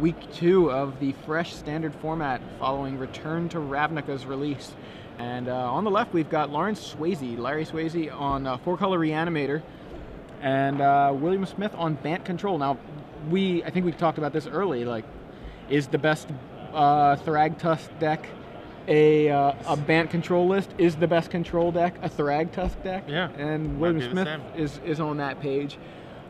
week two of the fresh standard format following Return to Ravnica's release. And uh, on the left, we've got Laurence Swasey, Larry Swasey on uh, four color Reanimator, and uh, William Smith on Bant Control. Now, we I think we talked about this early. Like, is the best uh, Thragtusk deck a uh, a Bant Control list? Is the best control deck a Thragtusk deck? Yeah, And William Smith is is on that page.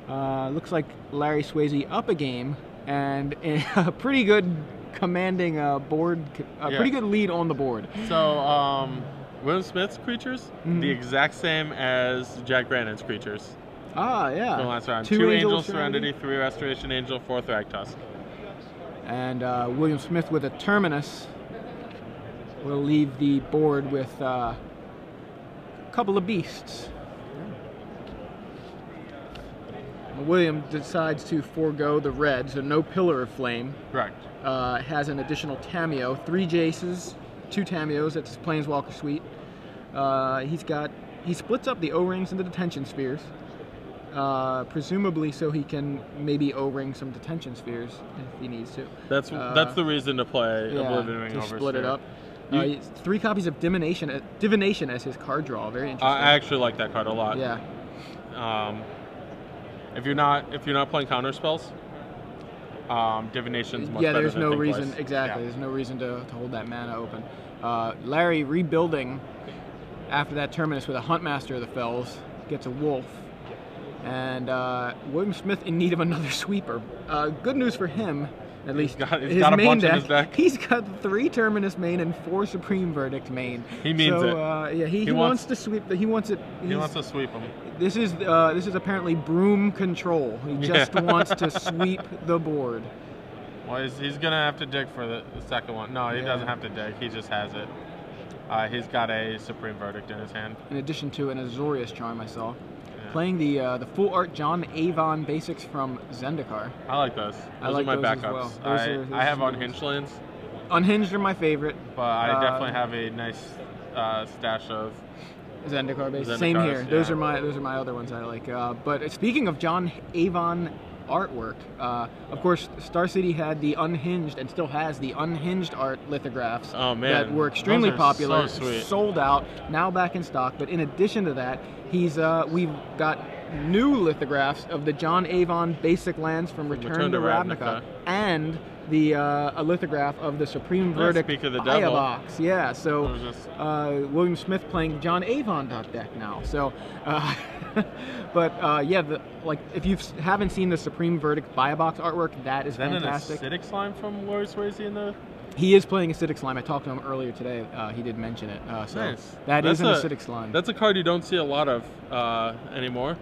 Uh, looks like Larry Swasey up a game and a pretty good commanding uh, board, a Yeah. pretty good lead on the board. So, um, William Smith's creatures, Mhm. the exact same as Jack Brandon's creatures Ah, yeah. from last round. Two Two, Angel Angel Serenity. Serenity, three Restoration Angel, four Thragtusk. And uh, William Smith with a Terminus will leave the board with uh, a couple of beasts. William decides to forego the red, so no Pillar of Flame. Correct. Uh, has an additional Tamiyo, three Jaces, two Tamiyos. That's his Planeswalker suite. Uh, he's got he splits up the O-rings into detention spheres, uh, presumably so he can maybe O-ring some detention spheres if he needs to. That's Uh, that's the reason to play Yeah, Oblivion Ring to over split it up. You- Uh, three copies of Divination, uh, Divination as his card draw. Very interesting. I I actually like that card a lot. yeah, Um, if you're not if you're not playing counter spells, um, divination's much yeah. better There's than no Think reason Twice. exactly. Yeah. There's no reason to, to hold that mana open. Uh, Larry rebuilding after that terminus with a Huntmaster of the Fells gets a Wolf, and uh, William Smith in need of another sweeper. Uh, good news for him. At least got- he's his got a main bunch in deck, his deck. He's got three Terminus main and four Supreme Verdict main. He means so, it. Uh, yeah, he, he, wants- wants, to sweep. The, he wants it. He wants to sweep them. This is uh, this is apparently broom control. He just Yeah. wants to sweep the board. Well, he's, he's gonna have to dig for the, the second one. No, he Yeah. doesn't have to dig. He just has it. Uh, he's got a Supreme Verdict in his hand. In addition to an Azorius charm, I saw. Yeah. Playing the uh, the full art John Avon basics from Zendikar. I like those. Those I like are my those as backups. well. Those I, are- I have unhinged lands, Unhinged are my favorite. but I Uh, definitely have a nice uh, stash of. Zendikar basics. Same Zendikars, here. Those are my those are my other ones I like. Uh, but speaking of John Avon artwork, uh, of course, Star City had the unhinged and still has the unhinged art lithographs Oh, that were extremely popular, so sold out, now back in stock. But in addition to that, he's uh, we've got new lithographs of the John Avon basic lands from Return, Return to to Ravnica, Ravnica. and the uh, a lithograph of the Supreme Verdict Speak of the Devil. box. Yeah, so just- uh, William Smith playing John Avon deck now. So, uh, but uh, yeah, the, like if you haven't seen the Supreme Verdict buy a box artwork, that is Is that an fantastic. acidic slime from Larry Swasey in the? He is playing acidic slime. I talked to him earlier today. Uh, he did mention it. Uh, so Nice. that is That's an a- acidic slime. That's a card you don't see a lot of uh, anymore.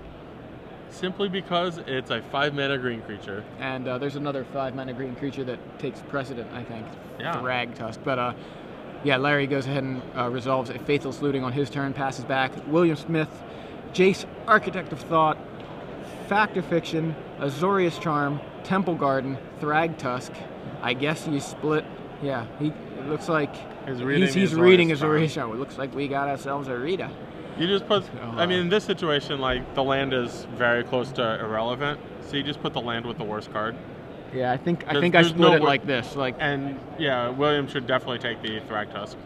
Simply because it's a five mana green creature. And uh, there's another five mana green creature that takes precedent, I think. Yeah. Thragtusk. But uh, yeah, Larry goes ahead and uh, resolves a Faithless Looting on his turn, passes back. William Smith, Jace, Architect of Thought, Fact or Fiction, Azorius Charm, Temple Garden, Thragtusk. I guess you split. Yeah, he it looks like He's reading he's, he's Azorius reading. Azorius Charm. It looks like we got ourselves a Rita. You just put. Uh, I mean, in this situation, like the land is very close to irrelevant, so you just put the land with the worst card. Yeah, I think I There's- think I split no it like this. Like And yeah, William should definitely take the Thragtusk.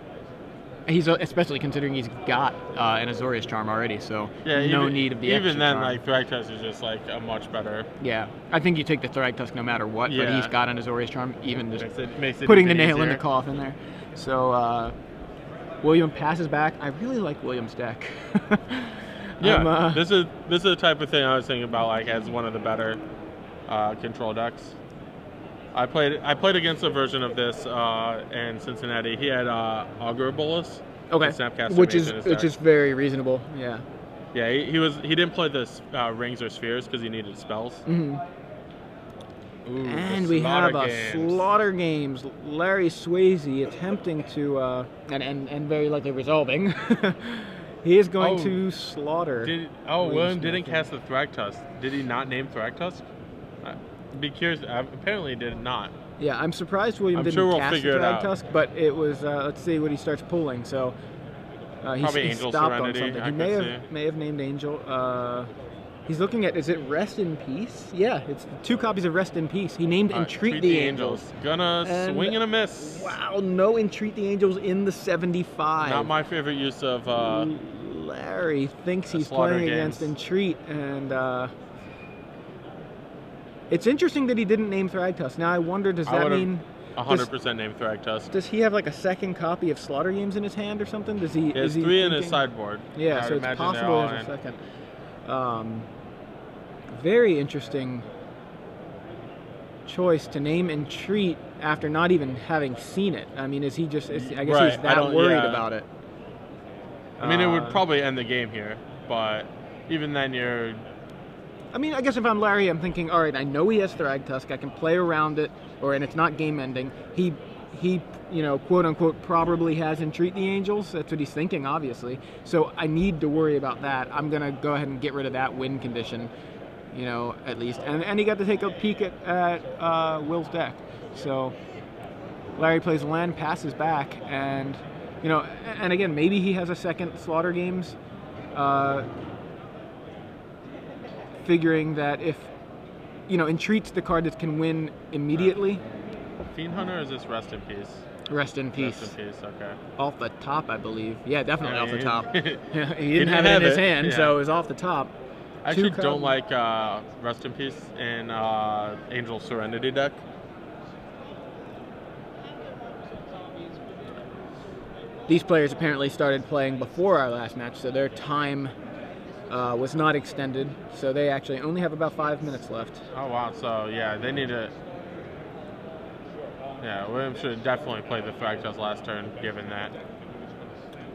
He's uh, especially considering he's got uh, an Azorius charm already, so Yeah, no even, need of the even then, charm. like Thragtusk is just like a much better. yeah, I think you take the Thragtusk no matter what, but Yeah. he's got an Azorius charm, even just Makes it, makes it putting the nail in the coffin there. So uh, William passes back. I really like William's deck. Yeah, uh, this is this is the type of thing I was thinking about, like as one of the better uh, control decks. I played I played against a version of this uh, in Cincinnati. He had uh, Augur Bolas. Okay, Snapcaster which is which is very reasonable. Yeah. Yeah, he, he was he didn't play the uh, rings or spheres because he needed spells. hmm Ooh, And we have Slaughter a Games. slaughter games. Larry Swasey attempting to uh, and, and and very likely resolving. he is going Oh. to slaughter. Did, oh, William didn't cast the Thragtusk. Did he not name Thragtusk? I'd be curious. Uh, apparently, he did not. Yeah, I'm surprised William I'm didn't sure we'll cast figure the it out. Tusk, but it was uh, let's see what he starts pulling. So uh, he's, Probably he Angel stopped Serenity, on something. I He could may have see. may have named Angel. Uh, He's looking at is it Rest in Peace? Yeah, it's two copies of Rest in Peace. He named All right, Entreat the, Angels. Gonna And- swing and a miss. Wow, no Entreat the Angels in the 75. Not my favorite use of. Uh, Larry thinks he's slaughter playing against games. Entreat, and uh, it's interesting that he didn't name Thragtusk. Now I wonder, does I that would've- mean 100% name Thragtusk. does he have like a second copy of Slaughter Games in his hand or something? Does he? He has is he three in his thinking- sideboard. Yeah, I so would it's imagine they're possible all there's a in. second. Um, very interesting choice to name Entreat after not even having seen it. I mean, is he just? Is, I guess Right, he's I that don't- worried yeah. about it. I mean, it would Uh, probably end the game here, but even then, you're. I mean, I guess if I'm Larry, I'm thinking, all right, I know he has Thragtusk. I can play around it, or and it's not game ending. He, he, you know, quote unquote, probably has entreat the angels. That's what he's thinking, obviously. So I need to worry about that. I'm gonna go ahead and get rid of that win condition, you know, at least. And and he got to take a peek at at uh, Will's deck. So Larry plays land, passes back, and you know, and again, maybe he has a second slaughter games. Uh, figuring that if you know entreats the card that can win immediately Fiend Hunter or is this Rest in Peace? rest in peace Rest in Peace, okay. off the top i believe yeah definitely Yeah, off the top he Yeah, he didn't have it in have his hand yeah. so it was off the top I Two actually don't like uh, Rest in Peace in uh, Angel Serenity deck. these players apparently started playing before our last match so their time uh, was not extended so they actually only have about five minutes left Oh wow, so yeah, they need to. Yeah, William should definitely play the Thragtusk last turn, given that.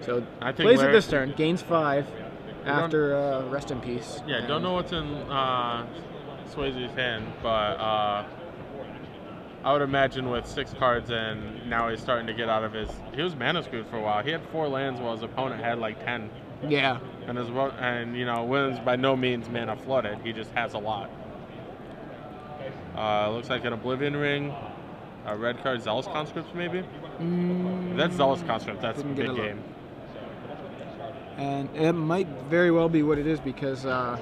so I think plays it this turn gains five after uh, rest in peace Yeah, don't know what's in uh, Swasey's hand, but uh, I would imagine with six cards and now he's starting to get out of his. He was mana screwed for a while. He had four lands while his opponent had like ten, yeah and his wo- and you know Williams by no means mana flooded. He just has a lot. Uh, looks like an Oblivion Ring, a red card, Zealous Conscripts maybe. If that's Zealous Conscript. That's a Didn't big a game. And it might very well be what it is because uh,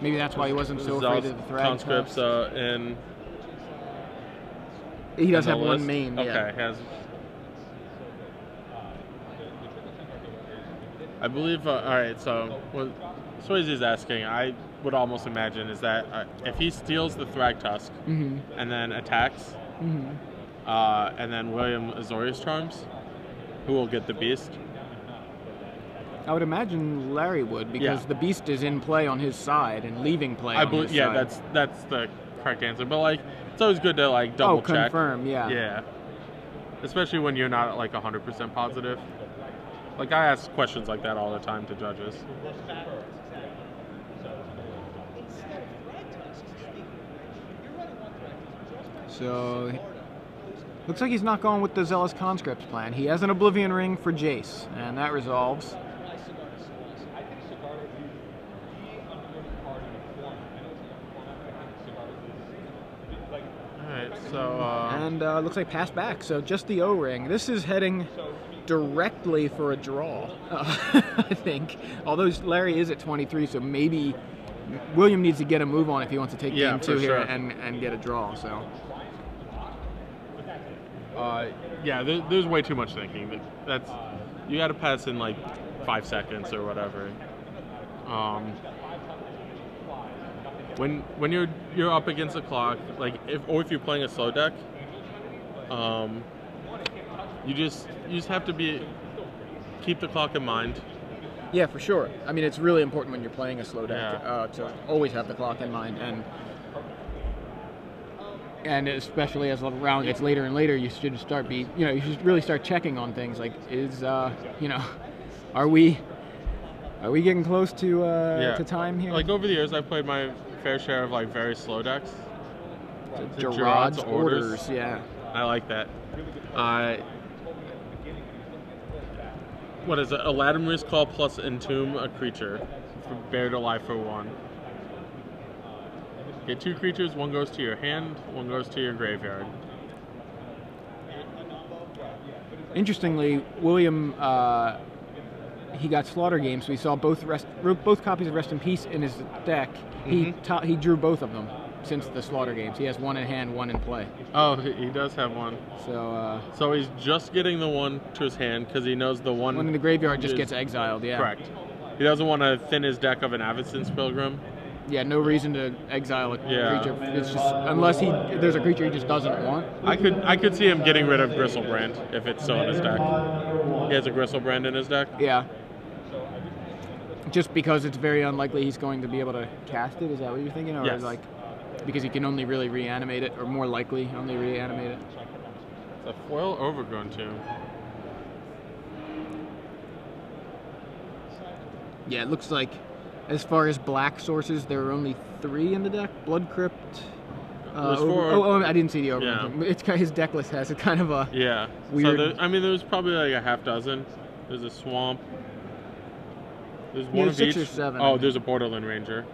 maybe that's why he wasn't so afraid of the Thrag Conscripts uh, in He does on have one main. Okay, Yeah. has. I believe. Uh, all right, so what Swasey's asking, I would almost imagine is that uh, if he steals the Thragtusk hmm and then attacks, hmm uh, and then William Azorius charms, who will get the beast? I would imagine Larry would because Yeah. the beast is in play on his side and leaving play I believe. Yeah, side. that's that's the correct answer. But like, it's always good to like double oh, check. confirm. Yeah. Yeah. Especially when you're not like 100% positive. Like I ask questions like that all the time to judges. So looks like he's not going with the Zealous Conscripts plan. He has an Oblivion Ring for Jace, and that resolves. All right, so uh, And uh, looks like pass back. So just the O ring. This is heading directly for a draw, uh, I think. Although Larry is at 23, so maybe William needs to get a move on if he wants to take Yeah, game two here sure. and, and get a draw. So uh, yeah, there, there's way too much thinking. That's you got to pass in like five seconds or whatever. Um, when when you're you're up against the clock, like if or if you're playing a slow deck, um, you just you just have to be keep the clock in mind. yeah, for sure. I mean, it's really important when you're playing a slow deck Yeah. uh, to always have the clock in mind and. And especially as the round gets later and later, you should start be, you know, you should really start checking on things like, is, uh, you know, are we, are we getting close to uh, Yeah. to time here? Like over the years, I've played my fair share of like very slow decks. Jarad's, orders. orders. yeah. I like that. Uh, what is it? Aladdin Risk Call plus Entomb a creature. For bear to life for one. Get two creatures, one goes to your hand, one goes to your graveyard. Interestingly, William uh, he got Slaughter Games, so he saw both rest, both copies of Rest in Peace in his deck. He Mhm. ta- he drew both of them since the Slaughter Games. He has one in hand, one in play. Oh, he does have one. So uh, So he's just getting the one to his hand because he knows the one. one in the graveyard just gets exiled. Yeah, Correct. He doesn't want to thin his deck of an Avacyn's Pilgrim. Yeah, no reason to exile a Yeah. creature. It's just unless he there's a creature he just doesn't want. I could I could see him getting rid of Griselbrand if it's still in his deck. He has a Griselbrand in his deck. Yeah. Just because it's very unlikely he's going to be able to cast it, is that what you're thinking? Or Yes. like because he can only really reanimate it, or more likely only reanimate it. It's a foil overgrown tomb. Yeah, it looks like as far as black sources, there are only three in the deck. Blood Crypt. Uh, There's over- four- oh, oh, I didn't see the over. Yeah. It's kind of, his deck list has a kind of a Yeah. So Weird. there, I mean, there's probably like a half dozen. There's a swamp. There's one Yeah, of six each. or seven, I Oh, there's a Borderland Ranger.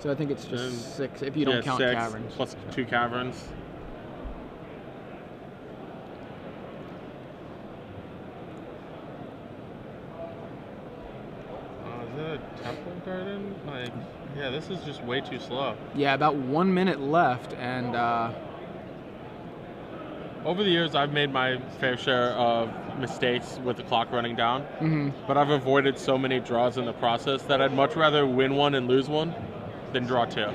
So I think it's just Then- six if you don't yeah, count six, caverns. plus two caverns. Uh, is that a temple garden? Like, yeah, this is just way too slow. Yeah, about one minute left, and uh, Over the years, I've made my fair share of mistakes with the clock running down, mhm. but I've avoided so many draws in the process that I'd much rather win one and lose one than draw two.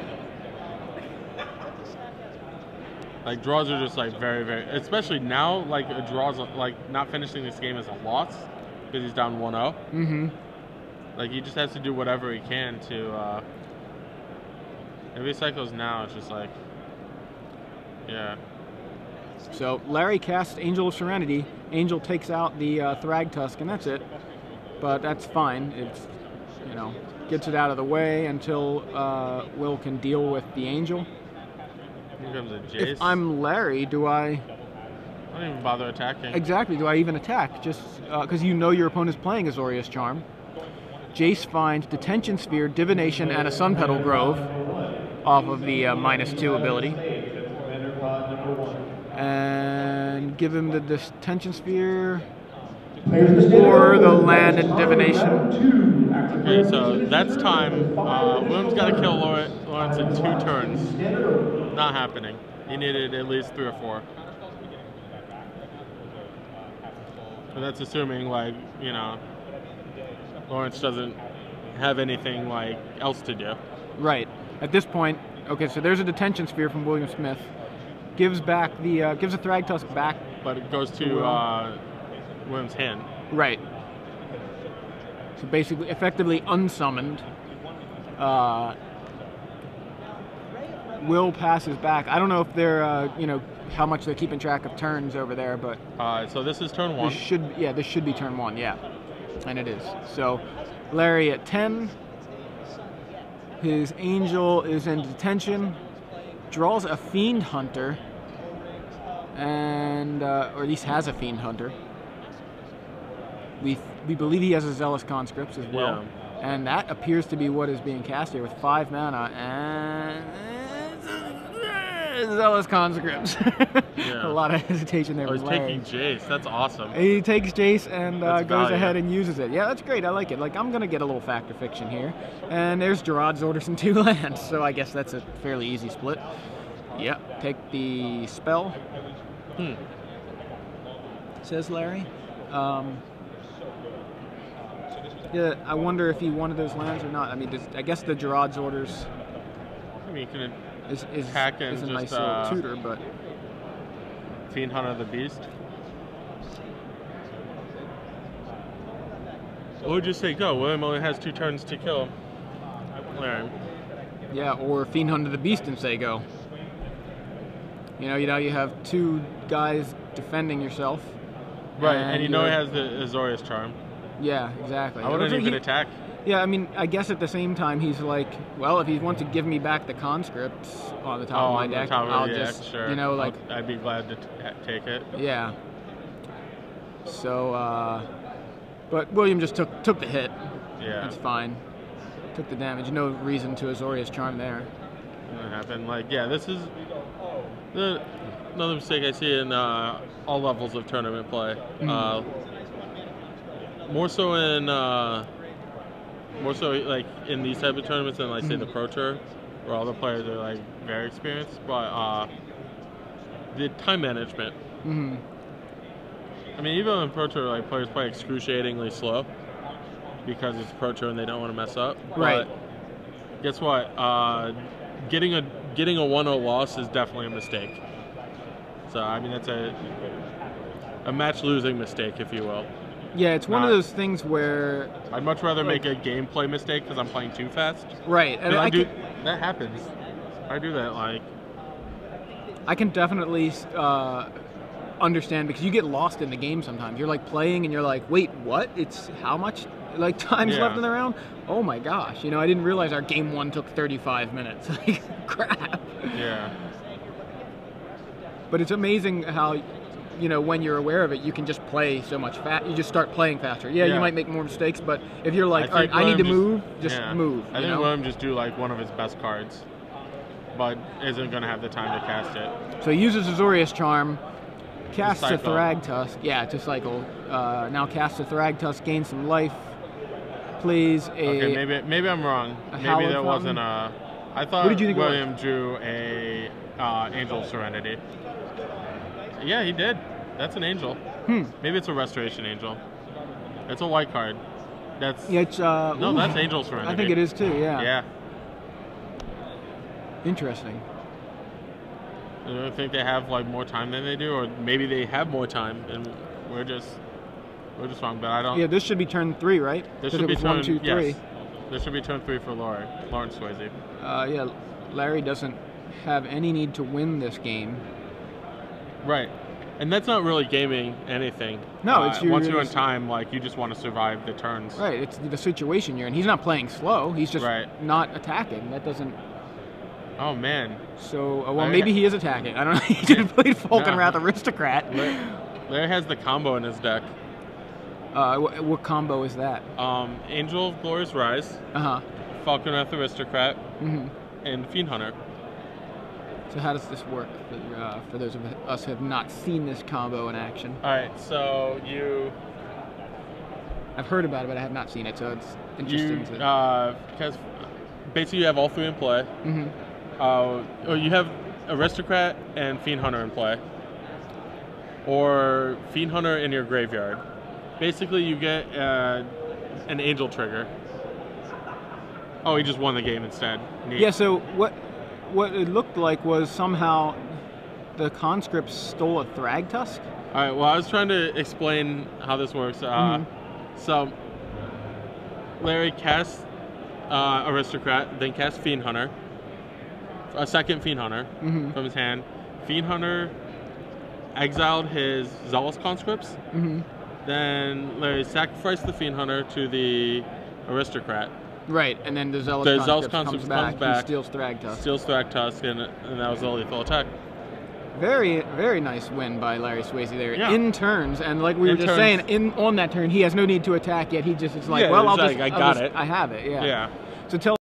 Like draws are just like very, very, especially now. Like a draws, like not finishing this game is a loss because he's down 1-0. Mhm. Like he just has to do whatever he can to. Uh, if he cycles now, it's just like, yeah. So Larry casts Angel of Serenity. Angel takes out the uh, Thragtusk, and that's it. But that's fine. It's you know gets it out of the way until uh, Will can deal with the Angel. Here comes a Jace. If I'm Larry, do I I don't even bother attacking. exactly? Do I even attack? Just because you know your opponent's playing Azorius Charm. Jace finds Detention Sphere, Divination, and a Sunpetal Grove off of the uh, minus two ability. And give him the Detention Sphere or the land and Divination. Okay, so that's time. Uh, Williams got to kill Laurence, in two turns. Not happening. He needed at least three or four. But that's assuming, like, you know, Laurence doesn't have anything, like, else to do. Right. At this point, okay, so there's a Detention Sphere from William Smith. Gives back the uh, gives a thrag Thragtusk back. But it goes to uh, Williams' hand. Right. So basically, effectively unsummoned. Uh, Will passes back. I don't know if they're, uh, you know, how much they're keeping track of turns over there, but Uh, so this is turn one. this should, yeah, this should be turn one, yeah, and it is. So, Larry at ten. His angel is in detention. Draws a fiend hunter, and uh, or at least has a fiend hunter. We we believe he has a zealous conscripts as well, and that appears to be what is being cast here with five mana and zealous conscripts. Yeah. a lot of hesitation there. Oh, he's taking Jace. That's awesome. He takes Jace and uh, goes ahead and uses it. Yeah, that's great. I like it. Like I'm gonna get a little fact or fiction here, and there's Jarad's orders and two lands. So I guess that's a fairly easy split. Yep. Take the spell, Hmm. says Larry. Um, yeah, I wonder if he wanted those lands or not. I mean, does, I guess the Jarad's orders I mean, you can is is, Hack and is a just, nice uh, little tutor, but Fiend Hunter the Beast. Or just say go. William only has two turns to kill. Yeah, or Fiend Hunter the Beast and say go. You know, you know, you have two guys defending yourself. Right, and, you know he has the Azorius charm. Yeah, exactly. I wouldn't even he- attack. Yeah, I mean, I guess at the same time he's like, well, if he wants to give me back the conscripts on the top oh, of my deck, of I'll the deck, just, sure. you know, like, I'll- I'd be glad to t- take it. yeah. So, uh, but William just took took the hit. Yeah, That's fine. Took the damage. No reason to Azorius charm there. that happened. Like, yeah, this is the another mistake I see in uh, all levels of tournament play. Mhm. Uh, more so in uh, more so like in these type of tournaments than like say the Mhm. Pro Tour, where all the players are like very experienced. But uh, the time management. hmm I mean, even in Pro Tour, like players play excruciatingly slow because it's Pro Tour and they don't want to mess up. Right. But guess what? Uh, getting a getting a 1-0 loss is definitely a mistake. So I mean, that's a a match losing mistake, if you will. Yeah, it's one of those things where I'd much rather make a gameplay mistake because I'm playing too fast. right, and I, I do can, that happens. I do that like I can definitely uh, understand because you get lost in the game sometimes. You're like playing and you're like, wait, what? It's how much like times Yeah. left in the round? Oh my gosh! You know, I didn't realize our game one took 35 minutes. Like, crap. yeah. But it's amazing how, you know, when you're aware of it, you can just play so much fast. You just start playing faster. Yeah, you might make more mistakes, but if you're like, I all right, I need to William move, just yeah. move. I think know? William just do like one of his best cards, but isn't gonna have the time to cast it. So he uses Azorius Charm, casts a cycle. Thragtusk. Yeah, to cycle. Uh, now casts a Thragtusk, gain some life. Plays a. Okay, maybe maybe I'm wrong. Maybe that wasn't a. I thought What did you think? William drew a uh, Angel Serenity. Yeah, he did. That's an angel. Hmm. Maybe it's a Restoration Angel. It's a white card. That's Yeah, it's. Uh, no, ooh, that's Angel Serenity. I think it is too. Yeah. Yeah. Interesting. I don't think they have like more time than they do, or maybe they have more time and we're just we're just wrong. But I don't. Yeah, this should be turn three, right? This should be turn one, two, three. yes. This should be turn three for Laura, Laurence Swasey. Uh, yeah, Larry doesn't have any need to win this game. Right. And that's not really gaming anything. No, Uh, it's you- once you're in it's- time, like you just want to survive the turns. Right, it's the situation you're in. He's not playing slow. He's just Right. not attacking. That doesn't. Oh man, So, uh, well, maybe he is attacking. I don't know. he just played Falcon No. Wrath Aristocrat. Larry, Larry has the combo in his deck. Uh, what, what combo is that? Um, Angel of Glory's Rise, Uh huh. Falkenrath Aristocrat, hmm and Fiend Hunter. So how does this work for, uh, for those of us who have not seen this combo in action? All right, so you I've heard about it, but I have not seen it. So it's interesting. you to, uh, cause basically you have all three in play. Mm-hmm. Uh, or you have Aristocrat and Fiend Hunter in play, or Fiend Hunter in your graveyard. Basically, you get uh, an Angel trigger. Oh, he just won the game instead. Neat. Yeah. So what what it looked like was somehow the conscripts stole a thrag tusk? All right. Well, I was trying to explain how this works. Uh, Mhm. So, Larry casts uh, Aristocrat, then casts Fiend Hunter, a second Fiend Hunter hmm from his hand. Fiend Hunter exiled his Zealous conscripts. hmm Then Larry sacrificed the Fiend Hunter to the Aristocrat, Right, and then the Zealous The Zealous conscript comes conscript back, comes back. steals Thragtusk. steals Thragtusk, and, and that was a lethal attack. Very, very nice win by Larry Swasey there Yeah. in turns, and like we In were just turns. saying, in on that turn he has no need to attack yet. He just is like, Yeah, well, it's I'll like, just, I I'll got just- it. I have it. Yeah. Yeah. So tell